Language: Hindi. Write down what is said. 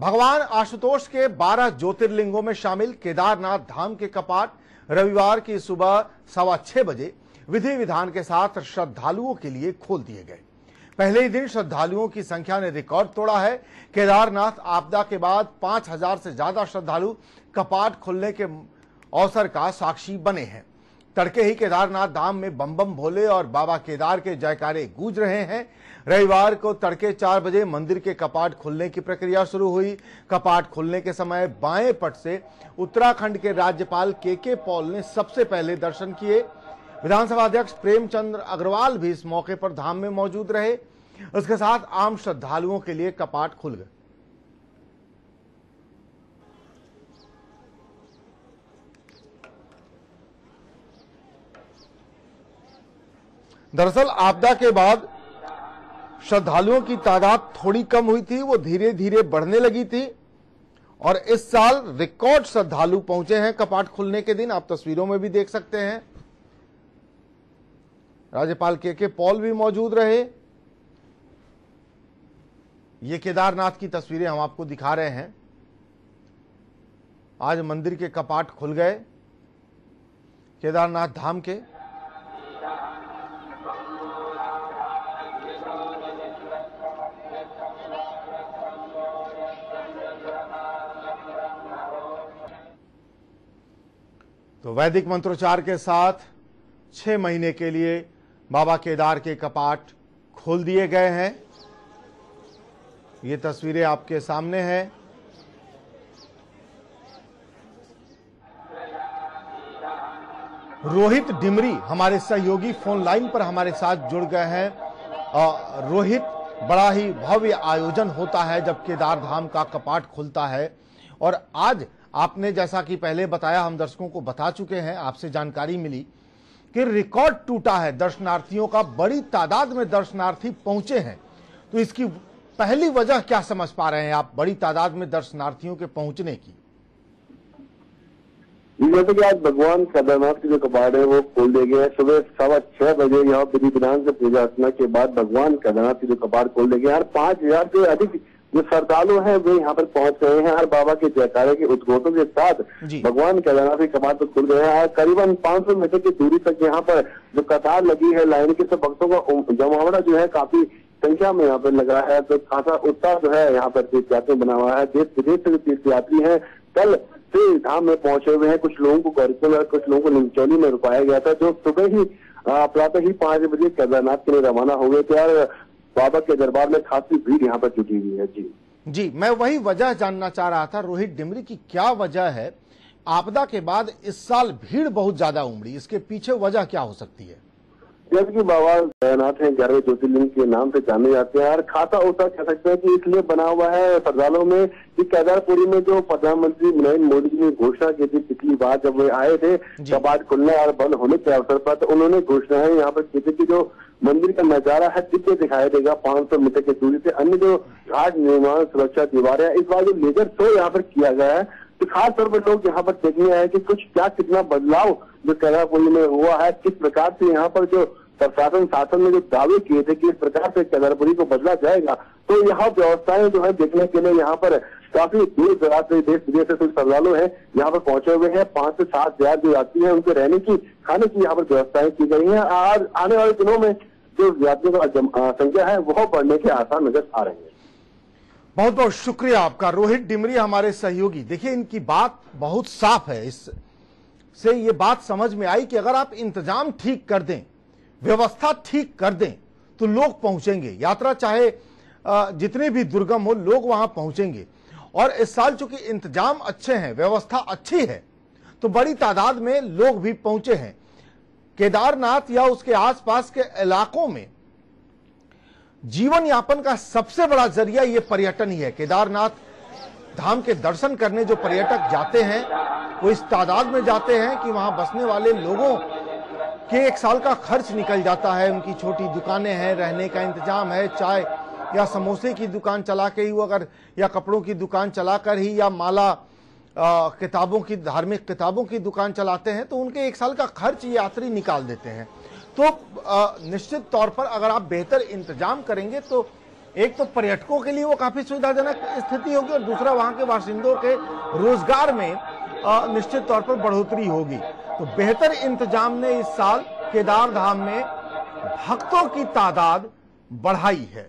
भगवान आशुतोष के 12 ज्योतिर्लिंगों में शामिल केदारनाथ धाम के कपाट रविवार की सुबह सवा छह बजे विधि विधान के साथ श्रद्धालुओं के लिए खोल दिए गए। पहले ही दिन श्रद्धालुओं की संख्या ने रिकॉर्ड तोड़ा है। केदारनाथ आपदा के बाद 5000 से ज़्यादा श्रद्धालु कपाट खुलने के अवसर का साक्षी बने हैं। तड़के ही केदारनाथ धाम में बम बम भोले और बाबा केदार के जयकारे गूंज रहे हैं। रविवार को तड़के चार बजे मंदिर के कपाट खुलने की प्रक्रिया शुरू हुई। कपाट खुलने के समय बाएँ पट से उत्तराखंड के राज्यपाल के के पॉल ने सबसे पहले दर्शन किए। विधानसभा अध्यक्ष प्रेमचंद्र अग्रवाल भी इस मौके पर धाम में मौजूद रहे। उसके साथ आम श्रद्धालुओं के लिए कपाट खुल गए। दरअसल आपदा के बाद श्रद्धालुओं की तादाद थोड़ी कम हुई थी, वो धीरे धीरे बढ़ने लगी थी। और इस साल रिकॉर्ड श्रद्धालु पहुँचे हैं कपाट खुलने के दिन, आप तस्वीरों में भी देख सकते हैं। राज्यपाल के के पॉल भी मौजूद रहे। ये केदारनाथ की तस्वीरें हम आपको दिखा रहे हैं। आज मंदिर के कपाट खुल गए। केदारनाथ धाम के तो वैदिक मंत्रोच्चार के साथ छह महीने के लिए बाबा केदार के कपाट खोल दिए गए हैं। ये तस्वीरें आपके सामने हैं। रोहित डिमरी हमारे सहयोगी फ़ोन लाइन पर हमारे साथ जुड़ गए हैं। रोहित, बड़ा ही भव्य आयोजन होता है जब केदार धाम का कपाट खुलता है। और आज आपने जैसा कि पहले बताया, हम दर्शकों को बता चुके हैं, आपसे जानकारी मिली कि रिकॉर्ड टूटा है। दर्शनार्थियों का बड़ी तादाद में दर्शनार्थी पहुँचे हैं। तो इसकी पहली वजह क्या समझ पा रहे हैं आप, बड़ी तादाद में दर्शनार्थियों के पहुँचने की? जैसे कि आज भगवान केदारनाथ के जो कपाट है, वो खोल दिए गए हैं। सुबह सवा छह बजे यहाँ विधि विधान से पूजा अर्चना के बाद भगवान केदारनाथ के जो कपाट खोल दिए गए हैं। और पाँच हज़ार से अधिक जो श्रद्धालु हैं वे यहाँ पर पहुँच रहे हैं हर बाबा के जयकारे के उद्घोषों के साथ भगवान केदारनाथ के कपाट तो खुल गए हैं। करीबन 500 मीटर की दूरी तक यहाँ पर जो कतार लगी है लाइन के सब भक्तों का जमावड़ा जो है काफ़ी संख्या में यहाँ पर लग रहा है। तो खासा उत्साह जो है यहाँ पर तीर्थयात्री बना हुआ है। देश विदेश से तीर्थयात्री है। कल से धाम में पहुँचे हुए हैं। कुछ लोगों को गौरीकुंड और कुछ लोगों को निमचौली में रुकाया गया था जो सुबह ही प्रातः ही पाँच बजे केदारनाथ के लिए रवाना हो गए थे और बाबा के दरबार में खासी भीड़ यहाँ पर जुटी हुई है, जी। जी, मैं वही वजह जानना चाह रहा था, रोहित डिमरी की क्या वजह है? आपदा के बाद इस साल भीड़ बहुत ज़्यादा उमड़ी, इसके पीछे वजह क्या हो सकती है? जैसे कि बाबा जगन्नाथ है ग्यारहवें ज्योतिर्लिंग के नाम से जाने जाते हैं और खाता उत्साह कह सकते हैं कि इसलिए बना हुआ है श्रद्धालुओं में कि केदारपुरी में जो प्रधानमंत्री नरेंद्र मोदी जी ने घोषणा की थी पिछली बार जब वे आए थे। कपाट खुलने और बंद होने के अवसर पर तो उन्होंने घोषणा है यहाँ पर की थी कि जो मंदिर का नज़ारा है दिव्य दिखाई देगा 500 मीटर की दूरी से अन्य जो घाट निर्माण सुरक्षा दीवार है इस बार जो लेजर शो यहाँ पर किया गया है तो खास तौर पर लोग यहाँ पर देखने आए कि कुछ क्या कितना बदलाव जो केदारपुरी में हुआ है किस प्रकार से यहाँ पर जो प्रशासन शासन ने जो दावे किए थे कि इस प्रकार से केदारपुरी को बदला जाएगा तो यहाँ व्यवस्थाएँ जो है देखने के लिए यहाँ पर काफ़ी दूर दराज से देश विदेश से कुछ श्रद्धालु हैं, यहाँ पर पहुँचे हुए हैं। पाँच से सात हज़ार जो यात्री हैं, उनके रहने की, खाने की यहाँ पर व्यवस्थाएँ की गई हैं। आज आने वाले दिनों में जो यात्रियों का संख्या है, वह बढ़ने के आसार नज़र आ रहे हैं। बहुत बहुत शुक्रिया आपका। रोहित डिमरी हमारे सहयोगी। देखिए, इनकी बात बहुत साफ़ है। इस से ये बात समझ में आई कि अगर आप इंतज़ाम ठीक कर दें व्यवस्था ठीक कर दें तो लोग पहुँचेंगे। यात्रा चाहे जितने भी दुर्गम हो, लोग वहाँ पहुँचेंगे। और इस साल चूँकि इंतज़ाम अच्छे हैं, व्यवस्था अच्छी है तो बड़ी तादाद में लोग भी पहुँचे हैं। केदारनाथ या उसके आसपास के इलाकों में जीवन यापन का सबसे बड़ा ज़रिया ये पर्यटन ही है। केदारनाथ धाम के दर्शन करने जो पर्यटक जाते हैं, वो इस तादाद में जाते हैं कि वहाँ बसने वाले लोगों के एक साल का खर्च निकल जाता है। उनकी छोटी दुकानें हैं, रहने का इंतज़ाम है। चाय या समोसे की दुकान चला के ही वो अगर या कपड़ों की दुकान चलाकर ही, या माला किताबों की, धार्मिक किताबों की दुकान चलाते हैं तो उनके एक साल का खर्च यात्री निकाल देते हैं। तो निश्चित तौर पर अगर आप बेहतर इंतज़ाम करेंगे तो एक तो पर्यटकों के लिए वो काफ़ी सुविधाजनक स्थिति होगी और दूसरा वहाँ के बाशिंदों के रोज़गार में निश्चित तौर पर बढ़ोतरी होगी। तो बेहतर इंतज़ाम ने इस साल केदारधाम में भक्तों की तादाद बढ़ाई है।